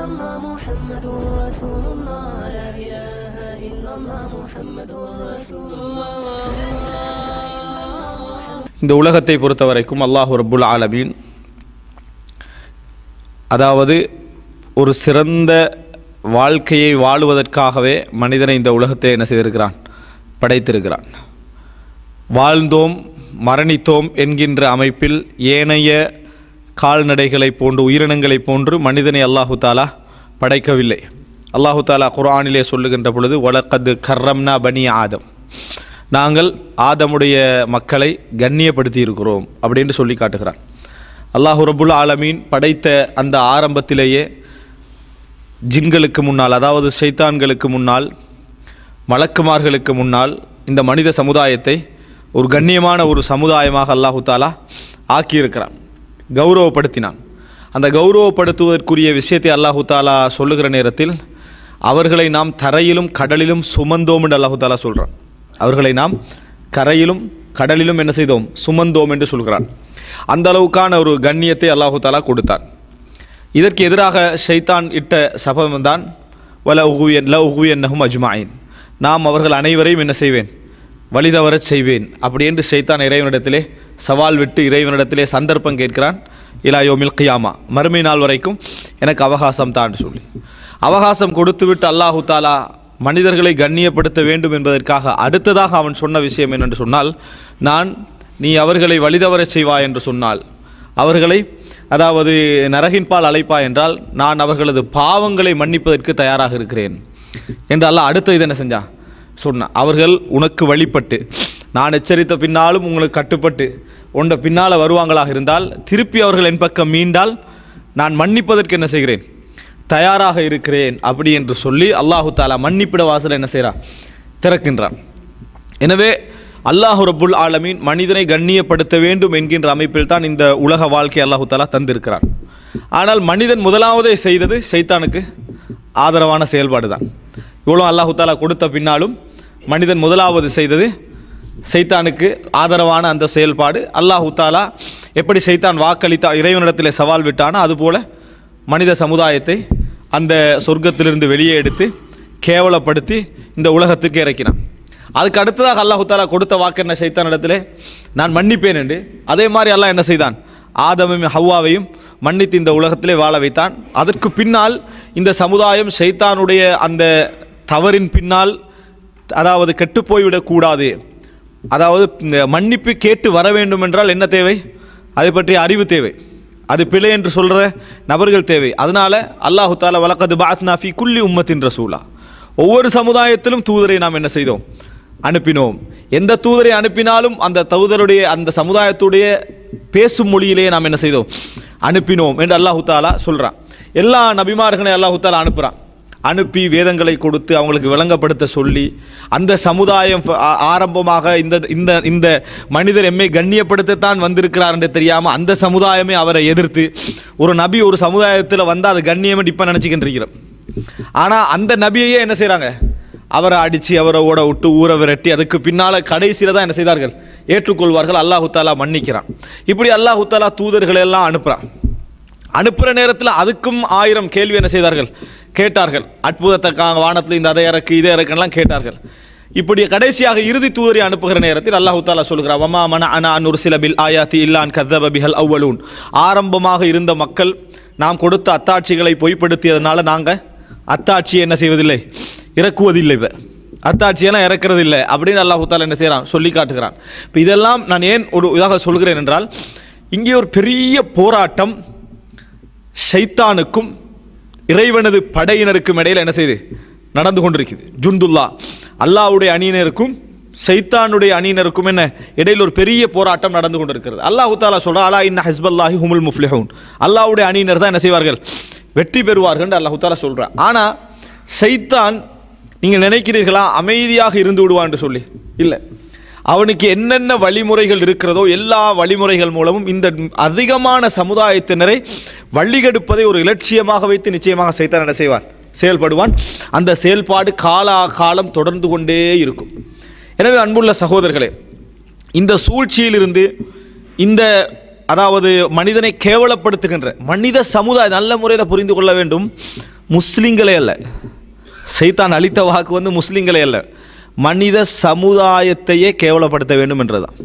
الله محمد رسول الله لا إله إلا الله محمد رسول الله இந்த உலகத்தை பொறுத்த வரைக்கும் அல்லாஹு ரப்புல் ஆலமீன் அதாவது ஒரு சிறந்த வாழ்க்கையை வாழுவதற்காகவே மனிதனை இந்த உலகத்தை என்ன செய்திருக்கிறான் படைத்திருக்கிறான் வாழ்ந்தோம் மரணித்தோம் என்கின்ற அமைப்பில் ஏனைய கால்நடைகளைப் போன்று உயிரினங்களைப் போன்று மனிதனை அல்லாஹு தாலா படைக்கவில்லை. அல்லாஹு தாலா குரானிலே சொல்லுகின்ற பொழுது வலக்கது கர்ரம்னா பனி ஆதம். நாங்கள் ஆதமுடைய மக்களை கண்ணியப்படுத்தி இருக்கிறோம் அப்படின்னு சொல்லி காட்டுகிறான் அல்லாஹு ரபுல் ஆலமீன் படைத்த அந்த ஆரம்பத்திலேயே ஜின்களுக்கு முன்னால் அதாவது சைத்தான்களுக்கு முன்னால் மலக்குமார்களுக்கு முன்னால் இந்த மனித சமுதாயத்தை ஒரு கண்ணியமான ஒரு சமுதாயமாக அல்லாஹு தாலா ஆக்கியிருக்கிறான். கௌரவப்படுத்தினான். அந்த கௌரவப்படுத்துவதற்குரிய விஷயத்தை அல்லாஹு தாலா சொல்லுகிற நேரத்தில் அவர்களை நாம் தரையிலும் கடலிலும் சுமந்தோம் என்று அல்லாஹு தாலா சொல்கிறான் அவர்களை நாம் கரையிலும் கடலிலும் என்ன செய்தோம்? சுமந்தோம் என்று சொல்கிறான். அந்த அளவுக்கான ஒரு கண்ணியத்தை அல்லாஹு தாலா கொடுத்தான். இதற்கு எதிராக ஷைத்தான் இட்ட சபதம்தான் வல உகுயன் ல உகுயன்னஹும் அஜ்மாயின். நாம் அவர்கள் அனைவரையும் என்ன செய்வேன்? வழிதவரச் செய்வேன். அப்படி என்று செய்தான் இறைவனிடத்திலே சவால் விட்டு இறைவனிடத்திலே சந்தர்ப்பம் கேட்கிறான். இலாயோ யோமில் கியாமா. மறுமை நாள் வரைக்கும் எனக்கு அவகாசம் தான் சொல்லி. அவகாசம் கொடுத்துவிட்டு அல்லாஹு தாலா மனிதர்களை கண்ணியப்படுத்த வேண்டும் என்பதற்காக அடுத்ததாக அவன் சொன்ன விஷயம் என்னென்று சொன்னால் நான் நீ அவர்களை வழிதவரச் செய்வா என்று சொன்னால் அவர்களை அதாவது நரகின்பால் அழைப்பா என்றால் நான் அவர்களது பாவங்களை மன்னிப்பதற்கு தயாராக இருக்கிறேன். என்று அல்லாஹ் அடுத்து இது என்ன செஞ்சான்? சொன்னான் அவர்கள் உனக்கு வழிபட்டு நான் எச்சரித்த பின்னாலும் உங்களுக்கு கட்டுப்பட்டு உண்ட பின்னால் வருவாங்களாக இருந்தால் திருப்பி அவர்கள் என் பக்கம் மீண்டால் நான் மன்னிப்பதற்கு என்ன செய்கிறேன்? தயாராக இருக்கிறேன். அப்படி என்று சொல்லி அல்லாஹு தாலா மன்னிப்பிட வாசல் என்ன செய்கிறான் திறக்கின்றான். எனவே அல்லாஹு ரபுல் ஆலமீன் மனிதனை கண்ணியப்படுத்த வேண்டும் என்கின்ற அமைப்பில் தான் இந்த உலக வாழ்க்கை அல்லாஹு தாலா தந்திருக்கிறான். ஆனால் மனிதன் முதலாவதே செய்தது ஷைத்தானுக்கு ஆதரவான செயல்பாடு தான் இவ்வளோ அல்லாஹு தாலா கொடுத்த பின்னாலும் மனிதன் முதலாவது செய்தது சைத்தானுக்கு ஆதரவான அந்த செயல்பாடு. அல்லாஹு தாலா எப்படி சைத்தான் வாக்களித்தா இறைவனிடத்தில் சவால் விட்டானோ அதுபோல் மனித சமுதாயத்தை அந்த சொர்க்கத்திலிருந்து வெளியே எடுத்து கேவலப்படுத்தி இந்த உலகத்துக்கு இறக்கினான். அதுக்கு அடுத்ததாக அல்லாஹு தாலா கொடுத்த வாக்கு என்ன சைத்தான் இடத்துல நான் மன்னிப்பேன் என்று. அதே மாதிரி அல்லாஹ் என்ன செய்தான்? ஆதமையும் ஹவ்வாவையும் மன்னித்து இந்த உலகத்திலே வாழ வைத்தான். அதற்கு பின்னால் இந்த சமுதாயம் சைத்தானுடைய அந்த தவறின் பின்னால் அதாவது கெட்டு போய்விடக்கூடாது அதாவது இந்த மன்னிப்பு கேட்டு வர வேண்டும் என்றால் என்ன தேவை? அதை பற்றிய அறிவு தேவை. அது பிழை என்று சொல்கிற நபர்கள் தேவை. அதனால் அல்லாஹு தாலா வழக்கது பாஸ்னாஃபி குல்லி உம்மத்தின் ரசூலா. ஒவ்வொரு சமுதாயத்திலும் தூதரை நாம் என்ன செய்தோம்? அனுப்பினோம். எந்த தூதரை அனுப்பினாலும் அந்த தூதருடைய அந்த சமுதாயத்துடைய பேசும் மொழியிலேயே நாம் என்ன செய்தோம்? அனுப்பினோம் என்று அல்லாஹு தாலா சொல்கிறான் எல்லா நபிமார்களையும் அல்லாஹு தாலா அனுப்புகிறான் அனுப்பி வேதங்களை கொடுத்து அவங்களுக்கு விளங்கப்படுத்த சொல்லி அந்த சமுதாயம் ஆ- ஆரம்பமாக இந்த இந்த இந்த மனிதர் எம்மை கண்ணியப்படுத்தத்தான் வந்திருக்கிறார் என்று தெரியாமல் அந்த சமுதாயமே அவரை எதிர்த்து ஒரு நபி ஒரு சமுதாயத்தில் வந்தால் அது கண்ணியம் இப்போ நினச்சிக்கிட்டு இருக்கிறோம். ஆனால் அந்த நபியையே என்ன செய்கிறாங்க அவரை அடித்து அவரை ஓட விட்டு ஊரை விரட்டி அதுக்கு பின்னால் கடைசியில் தான் என்ன செய்தார்கள்? ஏற்றுக்கொள்வார்கள். அல்லாஹு தாலா மன்னிக்கிறான். இப்படி அல்லாஹு தாலா தூதர்களை எல்லாம் அனுப்புகிறான் அனுப்புகிற நேரத்தில் அதுக்கும் ஆயிரம் கேள்வி என்ன செய்தார்கள்? கேட்டார்கள். அற்புதத்தக்காக வானத்தில் இந்த அதை இறக்கு இதை இறக்குன்னெலாம் கேட்டார்கள். இப்படி கடைசியாக இறுதி தூதரை அனுப்புகிற நேரத்தில் அல்லாஹு தாலா சொல்கிறார் வமா மன அனா அன் சில பில் ஆயாத்தி இல்லான் கதப பிஹல் அவ்வளூன் ஆரம்பமாக இருந்த மக்கள் நாம் கொடுத்த அத்தாட்சிகளை பொய்ப்படுத்தியதுனால நாங்கள் அத்தாட்சியை என்ன செய்வதில்லை? இறக்குவதில்லை இப்போ. அத்தாட்சியெல்லாம் இறக்குறது இல்லை அப்படின்னு அல்லாஹு தாலா என்ன செய்கிறான் சொல்லி காட்டுகிறான். இப்போ இதெல்லாம் நான் ஏன் ஒரு இதாக சொல்கிறேன் என்றால் இங்கே ஒரு பெரிய போராட்டம் ஷைத்தானுக்கும் இறைவனது படையினருக்கும் இடையில் என்ன செய்து? நடந்து கொண்டிருக்குது. ஜுந்துல்லா. அல்லாவுடைய அணியினருக்கும் சைத்தானுடைய அணியினருக்கும் என்ன? இடையில் ஒரு பெரிய போராட்டம் நடந்து கொண்டிருக்கிறது. அல்லாஹு தாலா சொல்றா அலா இன்ன ஹஸ்பல்லாஹி ஹுமுல் முஃப்லிஹூன். அல்லாவுடைய அணியினர் தான் என்ன செய்வார்கள்? வெற்றி பெறுவார்கள் அல்லாஹு தாலா சொல்கிறான் ஆனால் சைத்தான் நீங்கள் நினைக்கிறீர்களா அமைதியாக இருந்து விடுவான் என்று சொல்லி? இல்லை. அவனுக்கு என்னென்ன வழிமுறைகள் இருக்கிறதோ எல்லா வழிமுறைகள் மூலமும் இந்த அதிகமான சமுதாயத்தினரை வள்ளிகெடுப்பதை ஒரு இலட்சியமாக வைத்து நிச்சயமாக சைத்தான் என்ன செய்வான்? செயல்படுவான். அந்த செயல்பாடு கால காலம் தொடர்ந்து கொண்டே இருக்கும். எனவே அன்புள்ள சகோதரர்களே இந்த சூழ்ச்சியிலிருந்து இந்த அதாவது மனிதனை கேவலப்படுத்துகின்ற மனித சமுதாயம் நல்ல முறையில் புரிந்து கொள்ள வேண்டும். முஸ்லீம்களே அல்ல. சைத்தான் அளித்த வாக்கு வந்து முஸ்லீம்களே அல்ல. மனித சமுதாயத்தையே கேவலப்படுத்த வேண்டும் என்றதான்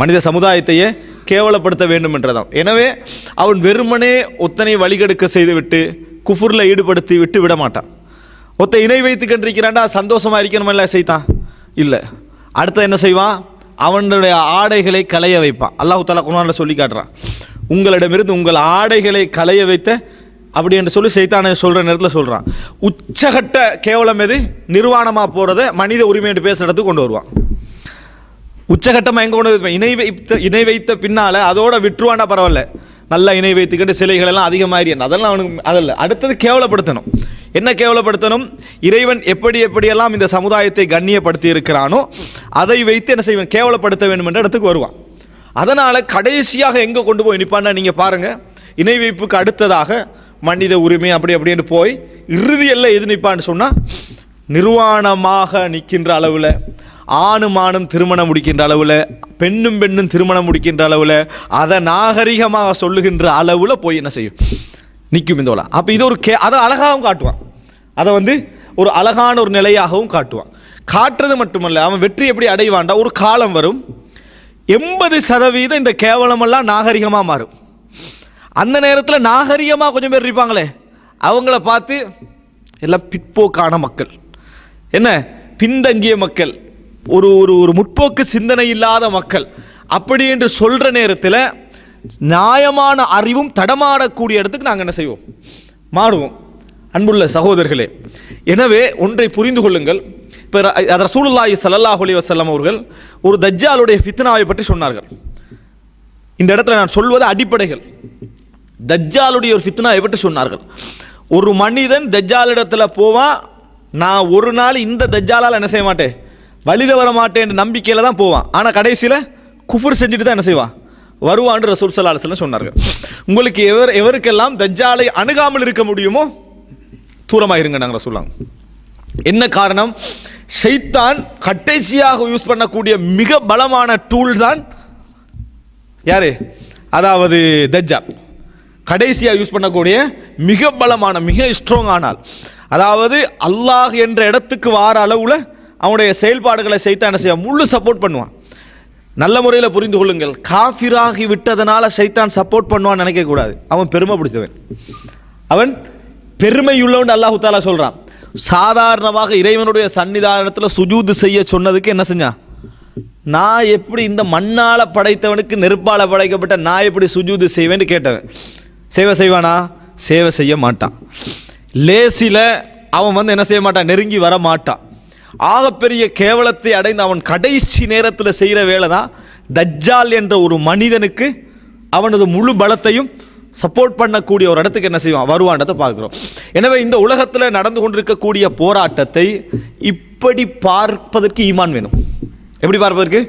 மனித சமுதாயத்தையே கேவலப்படுத்த வேண்டும் என்றதாம். எனவே அவன் வெறுமனே ஒத்தனை வழிகெடுக்க செய்துவிட்டு குஃபுரில் ஈடுபடுத்தி விட்டு விட மாட்டான் ஒத்த இணை வைத்து கண்டிருக்கிறான்டா சந்தோஷமா இருக்கணுமில்ல செய்தான் இல்லை. அடுத்த என்ன செய்வான்? அவனுடைய ஆடைகளை களைய வைப்பான். அல்லாஹு தாலா குரானில் சொல்லி காட்டுறான். உங்களிடமிருந்து உங்கள் ஆடைகளை களைய வைத்த அப்படி என்று சொல்லி சைத்தானை சொல்கிற நேரத்தில் சொல்கிறான் உச்சகட்ட கேவலம் எது? நிர்வாணமாக போகிறத மனித உரிமை என்று கொண்டு வருவான். உச்சகட்டமாக எங்கே கொண்டு இணை வைத்த இணை வைத்த பின்னால் அதோட விட்டுருவானா பரவாயில்ல. நல்லா இணை வைத்துக்கிட்டு சிலைகள் எல்லாம் அதிகமாகி அதெல்லாம் அவனுக்கு அதில் அடுத்தது கேவலப்படுத்தணும். என்ன கேவலப்படுத்தணும்? இறைவன் எப்படி எப்படியெல்லாம் இந்த சமுதாயத்தை கண்ணியப்படுத்தி இருக்கிறானோ அதை வைத்து என்ன செய்வன்? கேவலப்படுத்த வேண்டும் என்ற இடத்துக்கு வருவான். அதனால் கடைசியாக எங்கே கொண்டு போய் நிற்பான்னா நீங்கள் பாருங்கள் இணை வைப்புக்கு அடுத்ததாக மனித உரிமை அப்படி அப்படின்னு போய் இறுதியெல்லாம் எது நிற்பான்னு சொன்னால் நிர்வாணமாக நிற்கின்ற அளவில் ஆணும் ஆணும் திருமணம் முடிக்கின்ற அளவில் பெண்ணும் பெண்ணும் திருமணம் முடிக்கின்ற அளவில் அதை நாகரிகமாக சொல்லுகின்ற அளவில் போய் என்ன செய்யும்? நிற்கும் இந்த உலகம். அப்போ இது ஒரு கே அதை அழகாகவும் காட்டுவான். அதை வந்து ஒரு அழகான ஒரு நிலையாகவும் காட்டுவான். காட்டுறது மட்டுமல்ல அவன் வெற்றி எப்படி அடைவான்டா? ஒரு காலம் வரும். எண்பது சதவீதம் இந்த கேவலமெல்லாம் நாகரிகமாக மாறும். அந்த நேரத்தில் நாகரிகமாக கொஞ்சம் பேர் இருப்பாங்களே அவங்கள பார்த்து எல்லாம் பிற்போக்கான மக்கள். என்ன? பின்தங்கிய மக்கள். ஒரு ஒரு ஒரு முற்போக்கு சிந்தனை இல்லாத மக்கள். அப்படி என்று சொல்கிற நேரத்தில் நியாயமான அறிவும் தடமாடக்கூடிய இடத்துக்கு நாங்கள் என்ன செய்வோம்? மாறுவோம். அன்புள்ள சகோதரர்களே எனவே ஒன்றை புரிந்து கொள்ளுங்கள். இப்போ அது ரசூலுல்லாஹி ஸல்லல்லாஹு அலைஹி வஸல்லம் அவர்கள் ஒரு தஜ்ஜாலுடைய ஃபித்னாவை பற்றி சொன்னார்கள். இந்த இடத்துல நான் சொல்வது அடிப்படைகள். தஜ்ஜாலுடைய ஒரு ஃபித்னாவை பற்றி சொன்னார்கள். ஒரு மனிதன் தஜ்ஜாலிடத்தில் போவான் நான் ஒரு நாள் இந்த தஜ்ஜாலால் என்ன செய்ய மாட்டேன்? வழித வர மாட்டேன் நம்பிக்கையில் தான் போவான். ஆனால் கடைசியில் குஃபர் செஞ்சுட்டு தான் என்ன செய்வான் வருவான்னு ரசூல் சல்லா அலிஸ்லாம் சொன்னார்கள். உங்களுக்கு எவர் எவருக்கெல்லாம் தஜ்ஜாலை அணுகாமல் இருக்க முடியுமோ தூரமாக இருங்க நாங்கள் சொல்லாங்க என்ன காரணம்? ஷைத்தான் கடைசியாக யூஸ் பண்ணக்கூடிய மிக பலமான டூல் தான் யாரு? அதாவது தஜ்ஜால். கடைசியாக யூஸ் பண்ணக்கூடிய மிக பலமான மிக ஸ்ட்ராங் ஆனால் அதாவது அல்லாஹ் என்ற இடத்துக்கு வார அளவில் அவனுடைய செயல்பாடுகளை செய்து என்ன செய்ய முழு சப்போர்ட் பண்ணுவான். நல்ல முறையில் புரிந்து கொள்ளுங்கள். காஃபிராகி விட்டதனால சைத்தான் சப்போர்ட் பண்ணுவான்னு நினைக்கக்கூடாது அவன் பெருமை பிடித்தவன். அவன் பெருமையுள்ளவன் அல்லாஹு தாலா சொல்கிறான் சாதாரணமாக இறைவனுடைய சன்னிதானத்தில் சுஜூது செய்ய சொன்னதுக்கு என்ன செஞ்சான்? நான் எப்படி இந்த மண்ணால் படைத்தவனுக்கு நெருப்பால் படைக்கப்பட்ட நான் எப்படி சுஜூது செய்வேன்னு கேட்டவன். சேவை செய்வானா? சேவை செய்ய மாட்டான். லேசியில் அவன் வந்து என்ன செய்ய மாட்டான்? நெருங்கி வர மாட்டான். ஆகப்பெரிய கேவலத்தை அடைந்து அவன் கடைசி நேரத்தில் செய்கிற வேலை தான் தஜ்ஜால் என்ற ஒரு மனிதனுக்கு அவனது முழு பலத்தையும் சப்போர்ட் பண்ணக்கூடிய ஒரு இடத்துக்கு என்ன செய்வான்? வருவான்றதை பார்க்குறோம். எனவே இந்த உலகத்தில் நடந்து கொண்டிருக்கக்கூடிய போராட்டத்தை இப்படி பார்ப்பதற்கு ஈமான் வேணும். எப்படி பார்ப்பதற்கு?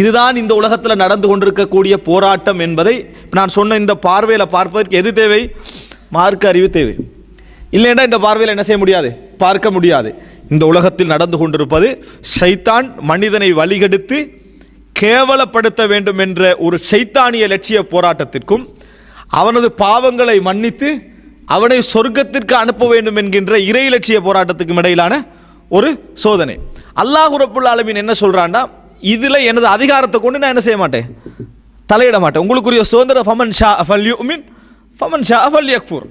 இதுதான் இந்த உலகத்தில் நடந்து கொண்டிருக்கக்கூடிய போராட்டம் என்பதை நான் சொன்ன இந்த பார்வையில் பார்ப்பதற்கு எது தேவை? மார்க்க அறிவு தேவை. இல்லைன்னா இந்த பார்வையில் என்ன செய்ய முடியாது? பார்க்க முடியாது. இந்த உலகத்தில் நடந்து கொண்டிருப்பது சைத்தான் மனிதனை வழிகெடுத்து கேவலப்படுத்த வேண்டும் என்ற ஒரு சைத்தானிய லட்சிய போராட்டத்திற்கும் அவனது பாவங்களை மன்னித்து அவனை சொர்க்கத்திற்கு அனுப்ப வேண்டும் என்கின்ற இறை லட்சிய போராட்டத்துக்கும் இடையிலான ஒரு சோதனை. அல்லாஹ் ரப்புல் என்ன சொல்கிறான்னா இதில் எனது அதிகாரத்தை கொண்டு நான் என்ன செய்ய மாட்டேன்? தலையிட மாட்டேன். உங்களுக்குரிய சுதந்திர ஃபமன் ஷா ஃபல் யூமின் ஃபமன் ஷா ஃபல் யக்ஃபூர்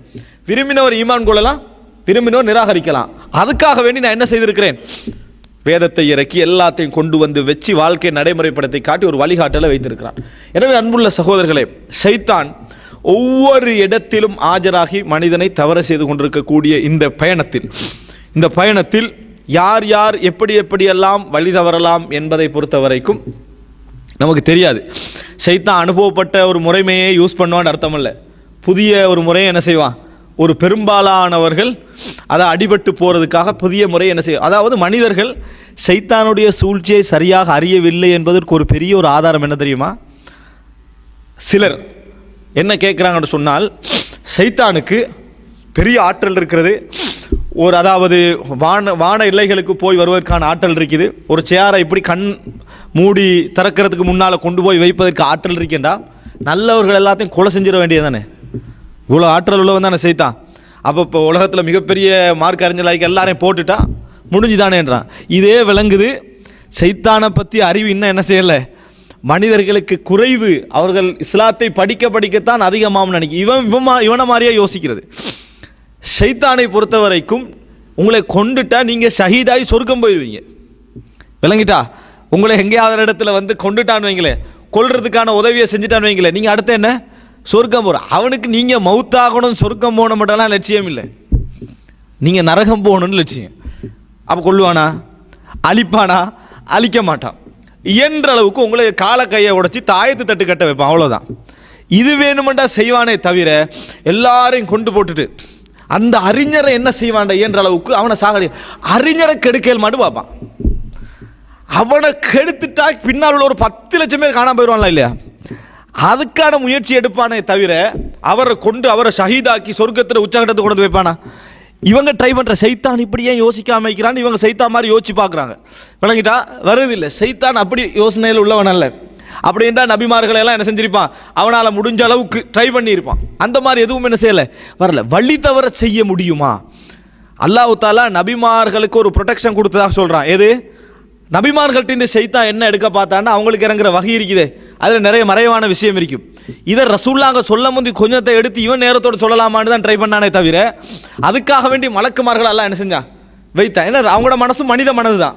விரும்பினவர் ஈமான் கொள்ளலாம் விரும்பினோர் நிராகரிக்கலாம். அதுக்காக வேண்டி நான் என்ன செய்திருக்கிறேன்? வேதத்தை இறக்கி எல்லாத்தையும் கொண்டு வந்து வச்சு வாழ்க்கை நடைமுறைப்படத்தை காட்டி ஒரு வழிகாட்டலை வைத்திருக்கிறான். எனவே அன்புள்ள சகோதரர்களே ஷைத்தான் ஒவ்வொரு இடத்திலும் ஆஜராகி மனிதனை தவற செய்து கொண்டிருக்கக்கூடிய இந்த பயணத்தில் இந்த பயணத்தில் யார் யார் எப்படி எப்படியெல்லாம் வழி தவறலாம் என்பதை பொறுத்த வரைக்கும் நமக்கு தெரியாது. சைத்தான் அனுபவப்பட்ட ஒரு முறைமையை யூஸ் பண்ணுவான்னு அர்த்தம் இல்லை. புதிய ஒரு முறையை என்ன செய்வான்? ஒரு பெரும்பாலானவர்கள் அதை அடிபட்டு போகிறதுக்காக புதிய முறை என்ன செய்யும் அதாவது மனிதர்கள் சைத்தானுடைய சூழ்ச்சியை சரியாக அறியவில்லை என்பதற்கு ஒரு பெரிய ஒரு ஆதாரம் என்ன தெரியுமா? சிலர் என்ன கேட்குறாங்கன்னு சொன்னால் சைத்தானுக்கு பெரிய ஆற்றல் இருக்கிறது. ஒரு அதாவது வான வான எல்லைகளுக்கு போய் வருவதற்கான ஆற்றல் இருக்குது. ஒரு சேரை இப்படி கண் மூடி திறக்கிறதுக்கு முன்னால் கொண்டு போய் வைப்பதற்கு ஆற்றல் இருக்கின்றா நல்லவர்கள் எல்லாத்தையும் கொலை செஞ்சிட வேண்டியது தானே இவ்வளோ ஆற்றல் உள்ளவன் தானே செய்தான் அப்போ இப்போ உலகத்தில் மிகப்பெரிய மார்க் அறிஞர்களாய்க்கு எல்லாரையும் போட்டுட்டா முடிஞ்சுதானேன்றான் இதே விளங்குது சைத்தானை பற்றி அறிவு இன்னும் என்ன செய்யலை? மனிதர்களுக்கு குறைவு அவர்கள் இஸ்லாத்தை படிக்க படிக்கத்தான் அதிகமாகும் நினைக்கும் இவன் இவன் மா- இவனை மாதிரியே யோசிக்கிறது. ஷைத்தானை பொறுத்த வரைக்கும் உங்களை கொண்டுட்டா நீங்கள் ஷஹீதாகி சொர்க்கம் போயிடுவீங்க. விளங்கிட்டா? உங்களை எங்கேயாவது ஒரு இடத்துல வந்து கொண்டுட்டான்னு வைங்களேன். கொள்றதுக்கான உதவியை செஞ்சுட்டான்னு வைங்களேன். நீங்கள் அடுத்து என்ன? சொர்க்கம் போகிற அவனுக்கு நீங்கள் மவுத்தாகணும் சொர்க்கம் போன மட்டும்லாம் லட்சியம் இல்லை. நீங்கள் நரகம் போகணும்னு லட்சியம். அப்போ கொள்ளுவானா? அழிப்பானா? அழிக்க மாட்டான். இயன்ற அளவுக்கு உங்களை கால கையை உடைச்சி தாயத்து தட்டு கட்ட வைப்பான் அவ்வளோதான் இது வேணுமெண்டா செய்வானே தவிர எல்லாரையும் கொண்டு போட்டுட்டு அந்த அறிஞரை என்ன செய்வான்டா இயன்ற அளவுக்கு அவனை சாகடி அறிஞரை கெடுக்கல் மட்டும் பார்ப்பான். அவனை கெடுத்துட்டா பின்னால் உள்ள ஒரு பத்து லட்சம் பேர் காணாம போயிடுவான்லாம் இல்லையா? அதுக்கான முயற்சி எடுப்பானே தவிர அவரை கொண்டு அவரை ஷஹீதாக்கி சொர்க்கத்தில் உச்சகட்டத்தை கொண்டு வைப்பானா? இவங்க ட்ரை பண்ணுற சைத்தான் இப்படி ஏன் யோசிக்காம வைக்கிறான்னு இவங்க சைத்தான் மாதிரி யோசிச்சு பார்க்குறாங்க. விளங்கிட்டா? வருது இல்லை சைத்தான் அப்படி யோசனையில் உள்ளவன் அல்ல. அப்படி என்றால் நபிமார்களை எல்லாம் என்ன செஞ்சிருப்பான்? அவனால் முடிஞ்ச அளவுக்கு ட்ரை பண்ணியிருப்பான். அந்த மாதிரி எதுவும் என்ன செய்யலை. வரல. வழி தவற செய்ய முடியுமா? அல்லாஹு தாலா நபிமார்களுக்கு ஒரு ப்ரொடெக்ஷன் கொடுத்ததாக சொல்கிறான் எது? நபிமார்கள்ட்ட இந்த ஷைத்தா என்ன எடுக்க பார்த்தான்னா அவங்களுக்கு இறங்குற வகை இருக்குது. அதில் நிறைய மறைவான விஷயம் இருக்கும். இதை ரசூல்லாங்க சொல்ல முந்தி கொஞ்சத்தை எடுத்து இவன் நேரத்தோட சொல்லலாமான்னு தான் ட்ரை பண்ணானே தவிர அதுக்காக வேண்டி மலக்குமார்கள் எல்லாம் என்ன செஞ்சான்? வைத்தான். ஏன்னா அவங்களோட மனசு மனித மனது தான்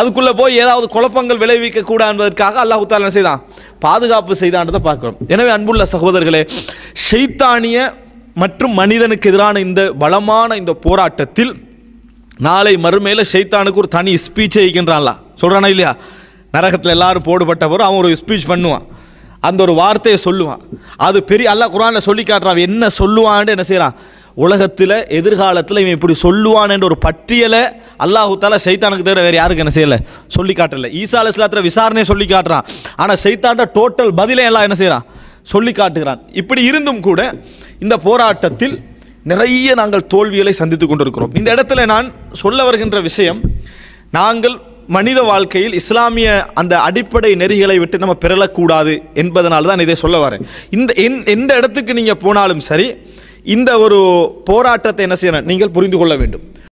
அதுக்குள்ளே போய் ஏதாவது குழப்பங்கள் விளைவிக்க கூட என்பதற்காக அல்லாஹு தாலா என்ன செய்தான்? பாதுகாப்பு செய்தான்றதை பார்க்குறோம். எனவே அன்புள்ள சகோதரர்களே ஷைத்தானிய மற்றும் மனிதனுக்கு எதிரான இந்த பலமான இந்த போராட்டத்தில் நாளை மறுமையில் ஷைத்தானுக்கு ஒரு தனி ஸ்பீச் வைக்கின்றான்லாம் சொல்கிறானா இல்லையா? நரகத்தில் எல்லாரும் போடுபட்டவரும் அவன் ஒரு ஸ்பீச் பண்ணுவான். அந்த ஒரு வார்த்தையை சொல்லுவான். அது பெரிய அல்லாஹ் குரானில் சொல்லி காட்டுறான் என்ன சொல்லுவான்னு என்ன செய்கிறான் உலகத்தில் எதிர்காலத்தில் இவன் இப்படி சொல்லுவான் என்ற ஒரு பட்டியலை அல்லாஹு தாலா சைத்தானுக்கு தவிர வேறு யாருக்கு என்ன செய்யலை? சொல்லி காட்டல. ஈசா அலி இஸ்லாத்தில் விசாரணையை சொல்லி காட்டுறான். ஆனால் சைத்தாண்ட டோட்டல் பதிலே எல்லாம் என்ன செய்கிறான் சொல்லி காட்டுகிறான். இப்படி இருந்தும் கூட இந்த போராட்டத்தில் நிறைய நாங்கள் தோல்விகளை சந்தித்து கொண்டிருக்கிறோம். இந்த இடத்துல நான் சொல்ல வருகின்ற விஷயம் நாங்கள் மனித வாழ்க்கையில் இஸ்லாமிய அந்த அடிப்படை நெறிகளை விட்டு நம்ம பிறழக்கூடாது என்பதனால தான் இதை சொல்ல வரேன். இந்த எந்- எந்த இடத்துக்கு நீங்கள் போனாலும் சரி இந்த ஒரு போராட்டத்தை என்ன செய்யணும்? நீங்கள் புரிந்து கொள்ள வேண்டும்.